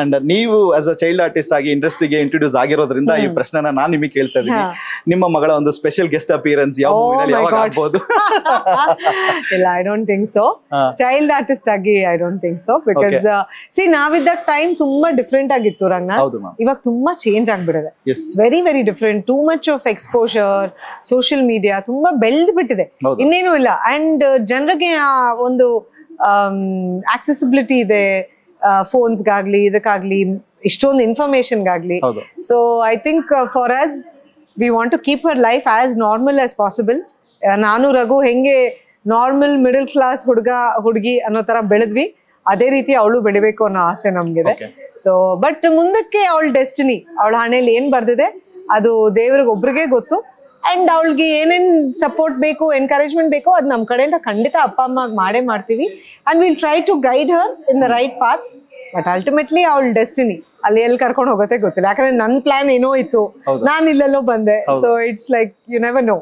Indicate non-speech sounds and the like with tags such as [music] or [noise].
And ನೀವು as a child artist ಆಗಿ ಇಂಡಸ್ಟ್ರಿಗೆ ಇಂಟ್ರೊಡ್ಯೂಸ್ ಆಗಿರೋದ್ರಿಂದ ಈ ಪ್ರಶ್ನೆ ನಾನು ನಿಮಗೆ ಕೇಳ್ತಾ ಇದ್ದೀನಿ. ನಿಮ್ಮ ಮಗಳ ಒಂದು ಸ್ಪೆಷಲ್ ಗೆಸ್ಟ್ ಅಪಿಯರೆನ್ಸ್ ಯಾವ Oh ಮೂವಿನಲ್ಲಿ ಯಾವಾಗ. ಆಗ್ಬೋದು? [laughs] ಇಲ್ಲ I don't think so child artist ಆಗಿ I don't think so because see ನಾವಿದ್ದಾಗ time ತುಂಬಾ ಡಿಫ್ರೆಂಟ್ ಆಗಿತ್ತು ರಂಗ ಇವಾಗ ತುಂಬಾ ಚೇಂಜ್ ಆಗ್ಬಿಟ್ಟಿದೆ yes very very different too much of exposure social media ತುಂಬಾ ಬೆಳೆದು ಬಿಟ್ಟಿದೆ. ಇನ್ನೇನು ಇಲ್ಲ. ಅಂಡ್ ಜನರಿಗೆ ಆ ಒಂದು ಆಕ್ಸೆಸಿಬಿಲಿಟಿ ಇದೆ. ಫೋನ್ಸ್ಗಾಗ್ಲಿ ಇದಕ್ಕಾಗ್ಲಿ ಇಷ್ಟೊಂದು ಇನ್ಫಾರ್ಮೇಶನ್ಗಾಗ್ಲಿ ಗಾಗ್ಲಿ so I think for us we want to keep her life as normal as possible ನಾನು ರಘು ಹೆಂಗೆ ನಾರ್ಮಲ್ ಮಿಡಲ್ ಕ್ಲಾಸ್ ಹುಡುಗ ಹುಡುಗಿ ಅನ್ನೋ ತರ ಬೆಳೆದ್ವಿ ಅದೇ ರೀತಿ ಅವಳು ಬೆಳಿಬೇಕು ಅನ್ನೋ ಆಸೆ ನಮ್ಗಿದೆ. ಸೊ ಬಟ್ ಮುಂದಕ್ಕೆ ಅವಳ ಡೆಸ್ಟಿನಿ ಅವಳ ಹಣೆಯಲ್ಲಿ ಏನ್ ಬರ್ದಿದೆ ಅದು ದೇವ್ರಿಗೆ ಒಬ್ರಿಗೆ ಗೊತ್ತು. ಅಂಡ್ ಅವಳಿಗೆ ಏನೇನ್ ಸಪೋರ್ಟ್ ಬೇಕು ಎನ್ಕರೇಜ್ಮೆಂಟ್ ಬೇಕೋ ಅದು ನಮ್ಮ ಕಡೆಯಿಂದ ಖಂಡಿತ ಅಪ್ಪ ಅಮ್ಮ ಮಾಡೇ ಮಾಡ್ತೀವಿ. And will try to guide her in the right path but ultimately ಅವಳ ಡೆಸ್ಟಿನಿ ಅಲ್ಲಿ ಎಲ್ಲಿ ಕರ್ಕೊಂಡು ಹೋಗುತ್ತೆ ಗೊತ್ತಿಲ್ಲ ಯಾಕಂದ್ರೆ ನನ್ನ ಪ್ಲಾನ್ ಏನೋ ಇತ್ತು. ನಾನು ಇಲ್ಲೆಲ್ಲೋ ಬಂದೆ. So it's like you never know